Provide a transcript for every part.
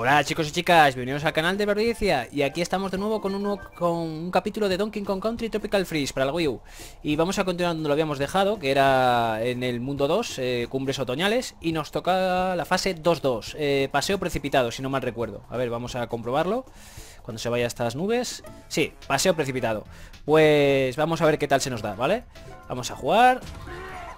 Hola chicos y chicas, bienvenidos al canal de Verdicia y aquí estamos de nuevo con un, con un capítulo de Donkey Kong Country Tropical Freeze para el Wii U. Y vamos a continuar donde lo habíamos dejado, que era en el mundo 2, eh, cumbres otoñales y nos toca la fase 2-2, eh, paseo precipitado si no mal recuerdo, a ver vamos a comprobarlo. Cuando se vaya a estas nubes, sí, paseo precipitado, pues vamos a ver qué tal se nos da, ¿vale? Vamos a jugar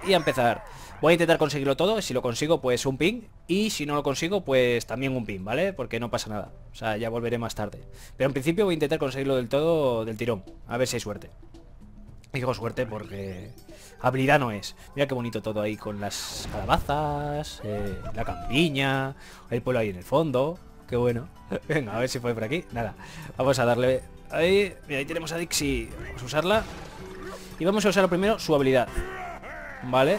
y a empezar. Voy a intentar conseguirlo todo, si lo consigo pues un ping y si no lo consigo pues también un ping, ¿vale? Porque no pasa nada, o sea, ya volveré más tarde. Pero en principio voy a intentar conseguirlo del todo del tirón, a ver si hay suerte. Digo suerte porque habilidad no es. Mira qué bonito todo ahí con las calabazas, eh, la campiña, el pueblo ahí en el fondo. Qué bueno. Venga, a ver si fue por aquí. Nada, vamos a darle... Ahí, mira, ahí tenemos a Dixie. Vamos a usarla. Y vamos a usar primero su habilidad. ¿Vale?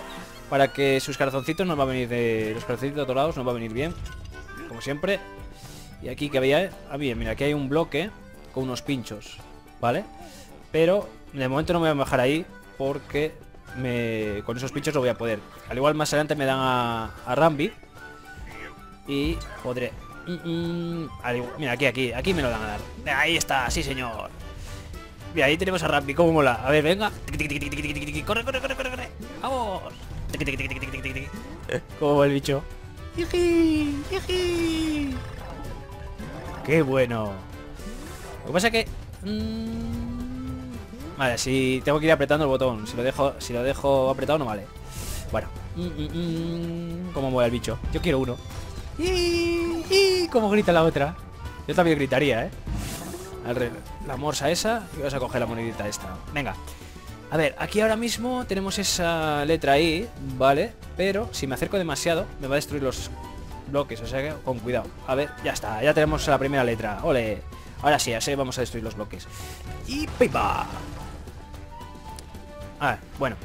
Para que sus corazoncitos nos va a venir de... Los corazoncitos dorados nos va a venir bien. Como siempre. Y aquí que había... Ah, bien, mira, aquí hay un bloque con unos pinchos. ¿Vale? Pero de momento no me voy a bajar ahí porque me, con esos pinchos lo voy a poder. Al igual más adelante me dan a, a Rambi. Y podré... Mm, mm, mira, aquí, aquí, aquí me lo dan a dar. Ahí está, sí señor. Mira, ahí tenemos a Rambi, cómo mola. A ver, venga. Corre, corre, corre, corre, corre. Vamos. ¿Cómo va el bicho? ¡Qué bueno! Lo que pasa es que... Mmm... Vale, si tengo que ir apretando el botón. Si lo dejo, si lo dejo apretado no vale. Bueno. Mm, mm, mm. ¿Cómo mueve el bicho? Yo quiero uno. ¡Y! ¿Cómo grita la otra? Yo también gritaría, ¿eh? La morsa esa y vas a coger la monedita esta. Venga. A ver, aquí ahora mismo tenemos esa letra ahí, ¿vale? Pero si me acerco demasiado me va a destruir los bloques, o sea que con cuidado. A ver, ya está, ya tenemos la primera letra. ¡Ole! Ahora sí, así vamos a destruir los bloques. ¡Y pipa! A ver, bueno.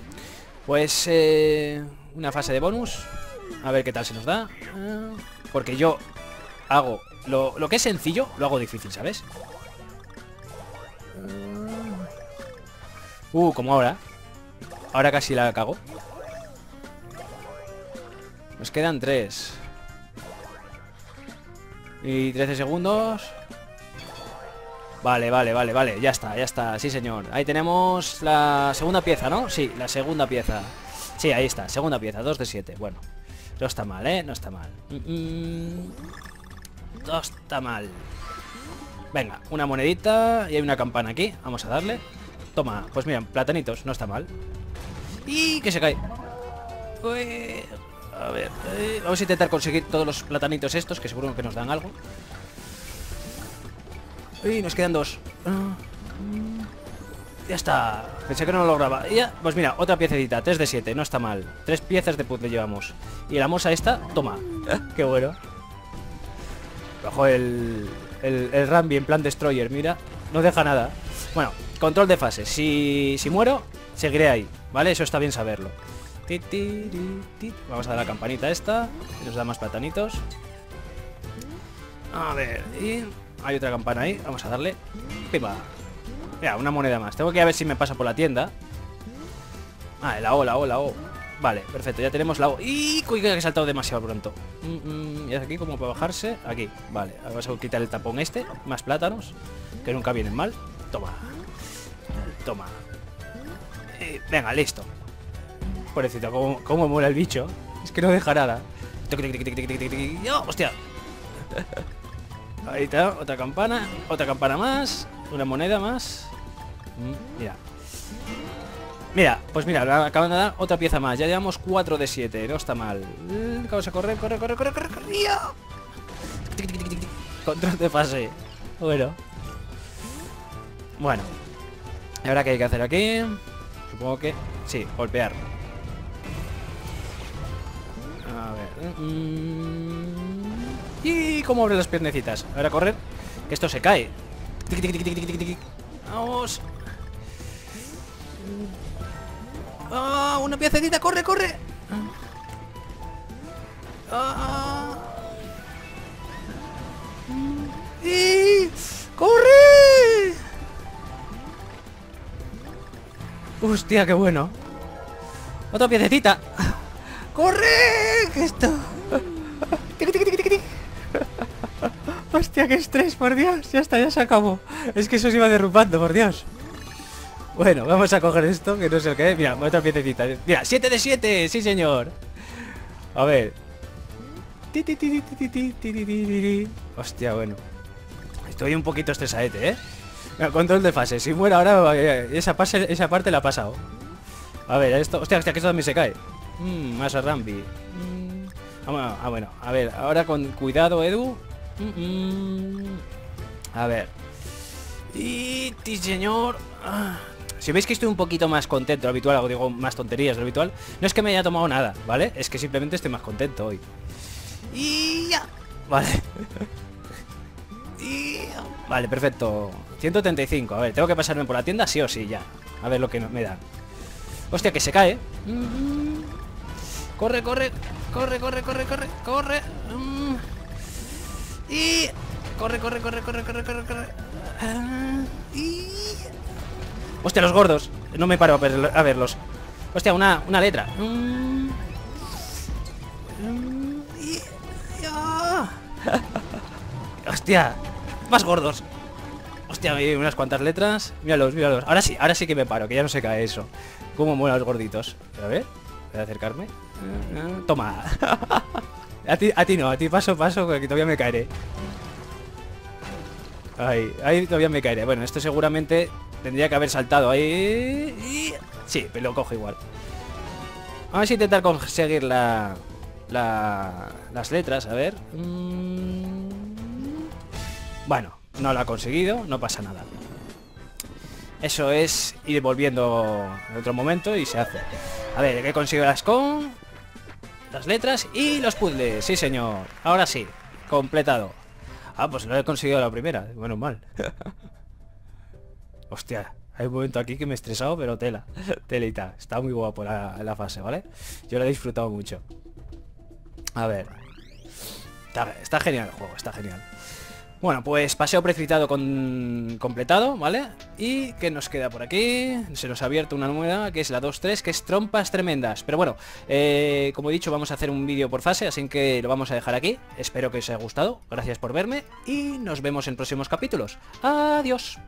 Pues eh, una fase de bonus. A ver qué tal se nos da. Porque yo hago... Lo, lo que es sencillo, lo hago difícil, ¿sabes? Uh, como ahora. Ahora casi la cago. Nos quedan tres. Y 13 segundos. Vale, vale, vale, vale. Ya está, ya está. Sí, señor. Ahí tenemos la segunda pieza, ¿no? Sí, la segunda pieza. Sí, ahí está. Segunda pieza. 2 de 7. Bueno. No está mal, ¿eh? No está mal. No está mal. Venga, una monedita y hay una campana aquí. Vamos a darle. Toma, pues mira, platanitos, no está mal. Y que se cae. a ver, eh, vamos a intentar conseguir todos los platanitos estos, que seguro que nos dan algo. Y nos quedan dos. Ah, ya está. Pensé que no lo lograba. Ya, pues mira, otra piececita, 3 de 7, no está mal. Tres piezas de puzzle llevamos. Y la mosa esta, toma. Qué bueno. Bajo el, el, el Rambi en plan Destroyer, mira. No deja nada. Bueno, Control de fase. Si, si muero, seguiré ahí. ¿Vale? Eso está bien saberlo. Vamos a dar la campanita esta. nos da más platanitos. A ver. Y hay otra campana ahí. Vamos a darle. Pipa. Mira, una moneda más. Tengo que ver si me pasa por la tienda. Ah, la O, la O, O. Vale, perfecto, ya tenemos la O. ¡Y! Que he saltado demasiado pronto. Mm, mm, y es aquí como para bajarse. Aquí, vale. Vamos a quitar el tapón este. Más plátanos. Que nunca vienen mal. Toma. Toma. Eh, venga, listo. Pobrecito, ¿cómo, cómo muere el bicho? Es que no deja nada. ¡Oh, ¡Hostia! Ahí está, otra campana. Otra campana más. Una moneda más. Mm, mira. Mira, pues mira, acaban de dar otra pieza más. Ya llevamos 4 de 7. No está mal. Vamos a correr, correr, correr, correr, correr, correr. Control de fase. Bueno. Bueno, ¿Y ahora qué hay que hacer aquí? Supongo que... Sí, golpear. A ver... ¿Y cómo abre las piernecitas? Ahora correr. Que esto se cae. Vamos. ¡Ah! ¡Una piececita! ¡Corre, corre! ¡Ah! Hostia, qué bueno. Otra piececita. ¡Corre! Esto. Hostia, qué estrés, por Dios. Ya está, ya se acabó. Es que eso se iba derrumbando, por Dios. Bueno, vamos a coger esto, que no sé el que es. Mira, otra piececita. Mira, 7 de 7, sí señor. A ver. Hostia, bueno. Estoy un poquito estresadete, ¿eh? Control de fase. Si muero ahora, eh, esa, esa parte la ha pasado. A ver, esto... Hostia, hostia, que esto también se cae. Mmm, más a Rambi. Mm. Ah, bueno, a ver, ahora con cuidado, Edu. A ver. Y... señor... Ah. Si veis que estoy un poquito más contento habitual, o digo más tonterías de lo habitual, no es que me haya tomado nada, ¿vale? Es que simplemente estoy más contento hoy. Y ya. Vale. y... Vale, perfecto. 135. A ver, tengo que pasarme por la tienda sí o sí, ya. A ver lo que me da. Hostia, que se cae. Corre, corre. Corre, corre, corre, corre. Corre. Y... Corre, corre, corre, corre, corre, corre, corre. Y... Hostia, los gordos. No me paro a, verlos. Hostia, una, una letra. Hostia, más gordos. Hostia, unas cuantas letras. Míralos, míralos. Ahora sí, ahora sí que me paro, que ya no se cae eso. Cómo mueven los gorditos. A ver, voy a acercarme. Toma. a, ti, a ti no, a ti paso, paso, que todavía me caeré. Ahí, ahí todavía me caeré. Bueno, esto seguramente Tendría que haber saltado ahí. Sí, pero lo cojo igual. Vamos a intentar conseguir la, las letras, a ver. Mm. Bueno, no lo ha conseguido, no pasa nada. Eso es ir volviendo en otro momento y se hace. A ver, que consigo las con las letras y los puzzles. Sí, señor. Ahora sí, completado. Ah, pues lo he conseguido la primera. Bueno, mal. Hostia, hay un momento aquí que me he estresado, pero tela. Telita. Está muy guapo la, la fase, ¿vale? Yo lo he disfrutado mucho. A ver. Está, genial el juego, está genial. Bueno, pues paseo precipitado con, completado, ¿vale? Y que nos queda por aquí? Se nos ha abierto una nueva, que es la 2-3, que es trompas tremendas. Pero bueno, eh, como he dicho, vamos a hacer un vídeo por fase, así que lo vamos a dejar aquí. Espero que os haya gustado, gracias por verme y nos vemos en próximos capítulos. Adiós.